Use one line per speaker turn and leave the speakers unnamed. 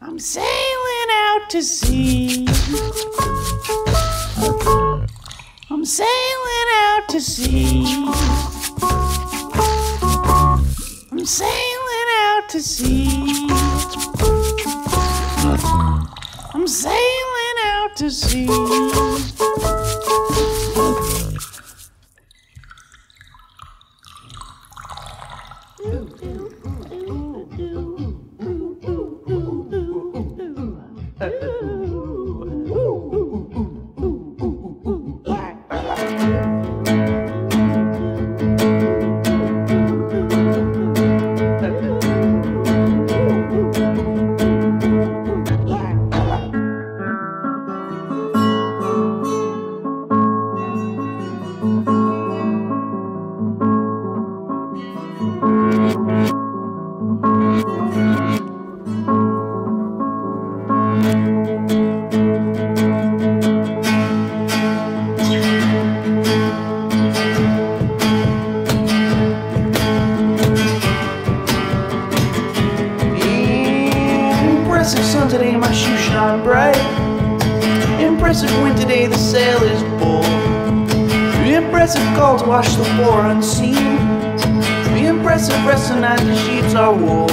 I'm sailing out to sea. I'm sailing out to sea. I'm sailing out to sea. I'm sailing out to sea. Impressive sun today, my shoes shine bright. Impressive wind today, the sail is full. Impressive call to wash the floor unseen. Impressive rest tonight, the sheets are wool.